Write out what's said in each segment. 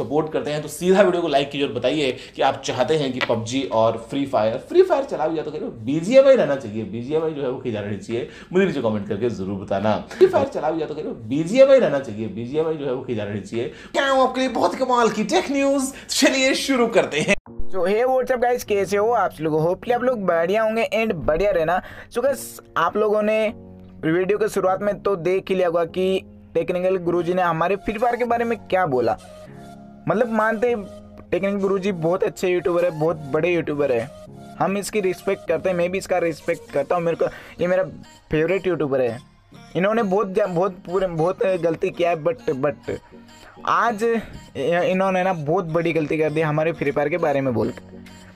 Support करते हैं तो सीधा वीडियो को लाइक कीजिए और बताइए कि आप चाहते हैं कि पबजी और फ्री फायर फ्री फायर चला भी जाए तो करिए बीजीएमआई रहना चाहिए बीजीएमआई जो है वो खिला रहनी चाहिए। मुझे नीचे कमेंट करके ज़रूर बताना। फ्री फायर चला भी जाए तो करिए बीजीएमआई रहना चाहिए बीजीएमआई जो है वो खिला रहनी चाहिए। क्या हूँ आपके लिए? बहुत कमाल की टेक न्यूज़ चलिए शुरू करते हैं। सो हे व्हाट्सअप गाइस कैसे हो आप लोग? होपली आप लोग बढ़िया होंगे एंड बढ़िया रहना। सो गाइस आप लोगों ने वीडियो के शुरुआत में तो देख ही लिया होगा कि टेक्निकल गुरुजी ने हमारे फ्री फायर के बारे में क्या बोला। मतलब मानते टेक्निक गुरु जी बहुत अच्छे यूट्यूबर है, बहुत बड़े यूट्यूबर है। हम इसकी रिस्पेक्ट करते हैं, मैं भी इसका रिस्पेक्ट करता हूँ, मेरे को, ये मेरा फेवरेट यूट्यूबर है। इन्होंने बहुत बहुत पूरे, बहुत गलती किया है बट बट आज इन्होंने ना बहुत बड़ी गलती कर दी हमारे फ्री फायर के बारे में बोल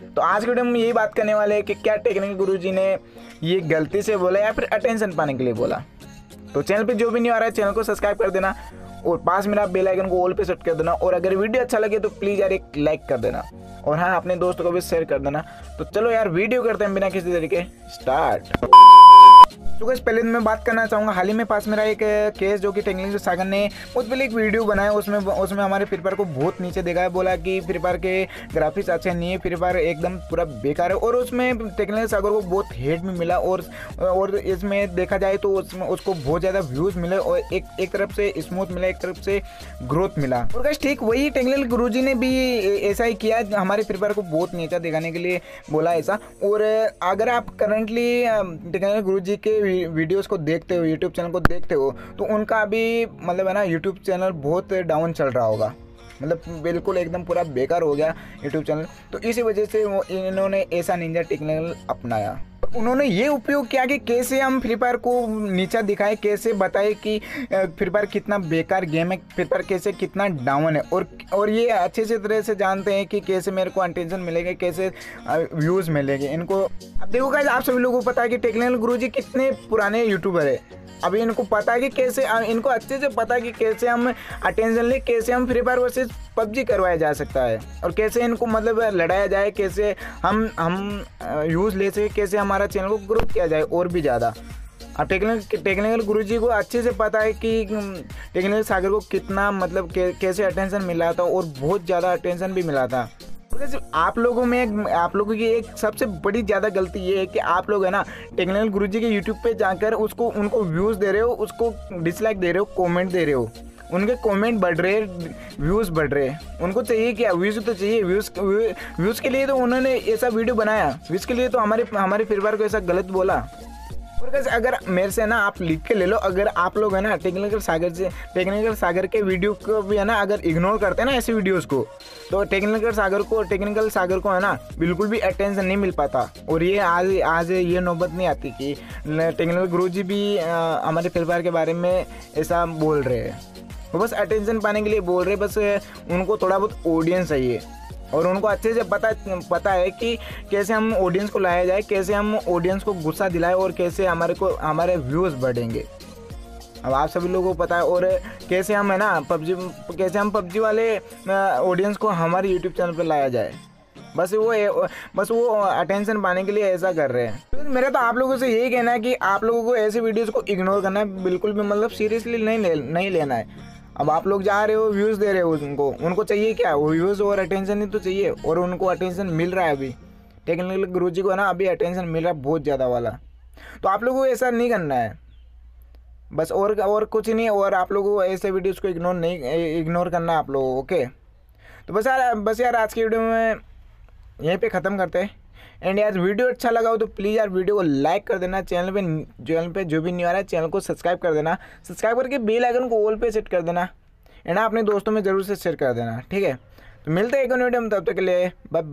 तो आज के वीडियो में यही बात करने वाले हैं कि क्या टेक्निक गुरु जी ने ये गलती से बोला या फिर अटेंशन पाने के लिए बोला। तो चैनल पे जो भी नहीं आ रहा है, चैनल को सब्सक्राइब कर देना। और पास में आप बेल आइकन को ऑल पे सेट कर देना। और अगर वीडियो अच्छा लगे तो प्लीज़ यार एक लाइक कर देना। और हाँ अपने दोस्तों को भी शेयर कर देना। तो चलो यार, वीडियो करते हैं बिना किसी तरीके। स्टार्ट तो गैस पहले मैं बात करना चाहूँगा, हाल ही में पास मेरा एक केस जो कि टेक्निकल सागर ने बहुत पहले एक वीडियो बनाया, उसमें उसमें हमारे फ्री फायर को बहुत नीचे देखा है, बोला कि फ्री फायर के ग्राफिक्स अच्छे नहीं है फ्री फायर एकदम पूरा बेकार है, और उसमें टेक्निकल सागर को बहुत हेट भी मिला, और और इसमें देखा जाए तो उसमें, उसको बहुत ज़्यादा व्यूज़ मिले, और एक एक तरफ़ से स्मूथ मिला, एक तरफ़ से ग्रोथ मिला। और गैस ठीक वही टेक्निकल गुरु ने भी ऐसा ही किया, हमारे फ्री फायर को बहुत नीचा दिखाने के लिए बोला ऐसा, और अगर आप करंटली टेक्निकल गुरु के वीडियोस को देखते हो यूट्यूब चैनल को देखते हो तो उनका अभी मतलब है ना यूट्यूब चैनल बहुत डाउन चल रहा होगा। मतलब बिल्कुल एकदम पूरा बेकार हो गया यूट्यूब चैनल। तो इसी वजह से वो इन्होंने ऐसा निंजा टेक्निकल अपनाया। उन्होंने ये उपयोग किया कि कैसे हम फ्री फायर को नीचा दिखाए, कैसे बताए कि फ्री फायर कितना बेकार गेम है फ्री फायर कैसे कितना डाउन है। और और ये अच्छे से तरह से जानते हैं कि कैसे मेरे को अटेंशन मिलेगा, कैसे व्यूज़ मिलेंगे। इनको, अब देखो गाइज़ आप सभी लोगों को पता है कि टेक्निकल गुरु जी कितने पुराने यूट्यूबर है। अभी इनको पता है कि कैसे इनको अच्छे से पता है कि कैसे हम अटेंशन ले, कैसे हम फ्री फायर वर्सेज पबजी करवाया जा सकता है और कैसे इनको मतलब लड़ाया जाए, कैसे हम हम यूज़ ले सके, कैसे हमारा चैनल को ग्रो किया जाए और भी ज़्यादा। अब टेक्निकल टेक्निकल गुरु जी को अच्छे से पता है कि टेक्निकल सागर को कितना मतलब कैसे अटेंशन मिला था और बहुत ज़्यादा अटेंशन भी मिला था। आप लोगों में आप लोगों की एक सबसे बड़ी ज़्यादा गलती ये है कि आप लोग है ना, टेक्निकल गुरुजी के यूट्यूब पे जाकर उसको, उनको व्यूज़ दे रहे हो, उसको डिसलाइक दे रहे हो कमेंट दे रहे हो। उनके कमेंट बढ़ रहे व्यूज़ बढ़ रहे। उनको चाहिए क्या? व्यूज़ तो चाहिए। व्यूज़ व्यूज़ के लिए तो उन्होंने ऐसा वीडियो बनाया। व्यूज़ के लिए तो हमारे हमारे परिवार को ऐसा गलत बोला। और कैसे अगर मेरे से ना आप लिख के ले लो, अगर आप लोग है ना टेक्निकल सागर से टेक्निकल सागर के वीडियो को भी है ना अगर इग्नोर करते हैं ना ऐसे वीडियोस को तो टेक्निकल सागर को टेक्निकल सागर को है ना बिल्कुल भी अटेंशन नहीं मिल पाता। और ये आज आज ये नौबत नहीं आती कि टेक्निकल गुरु जी भी हमारे परिवार के बारे में ऐसा बोल रहे हैं। वो बस अटेंशन पाने के लिए बोल रहे बस, उनको थोड़ा बहुत ऑडियंस चाहिए। और उनको अच्छे से पता पता है कि कैसे हम ऑडियंस को लाया जाए कैसे हम ऑडियंस को गुस्सा दिलाए और कैसे हमारे को हमारे व्यूज़ बढ़ेंगे। अब आप सभी लोगों को पता है और कैसे हम है ना पबजी कैसे हम पबजी वाले ऑडियंस को हमारे यूट्यूब चैनल पर लाया जाए। बस वो बस वो अटेंशन पाने के लिए ऐसा कर रहे हैं। तो मेरा तो आप लोगों से यही कहना है कि आप लोगों को ऐसे वीडियोस को इग्नोर करना है बिल्कुल भी मतलब सीरियसली नहीं ले, नहीं लेना है। अब आप लोग जा रहे हो व्यूज़ दे रहे हो उनको। उनको चाहिए क्या? वो व्यूज़ और अटेंशन ही तो चाहिए और उनको अटेंशन मिल रहा है अभी। टेक्निकल गुरु को ना अभी अटेंशन मिल रहा है बहुत ज़्यादा वाला। तो आप लोगों को ऐसा नहीं करना है। बस और और कुछ नहीं, और आप लोगों को ऐसे वीडियोज़ को इग्नोर नहीं इग्नोर करना आप लोगों ओके तो बस यार बस यार आज की वीडियो में यहीं पे ख़त्म करते हैं। एंड यार वीडियो अच्छा लगा हो तो प्लीज़ यार वीडियो को लाइक कर देना, चैनल पे चैनल पे जो भी न्यू आ रहा है, चैनल को सब्सक्राइब कर देना, सब्सक्राइब करके बेल आइकन को ऑल पे सेट कर देना, एंड अपने दोस्तों में ज़रूर से शेयर कर देना, ठीक है? तो मिलते हैं एक वीडियो में, तब तक के लिए बाय बाय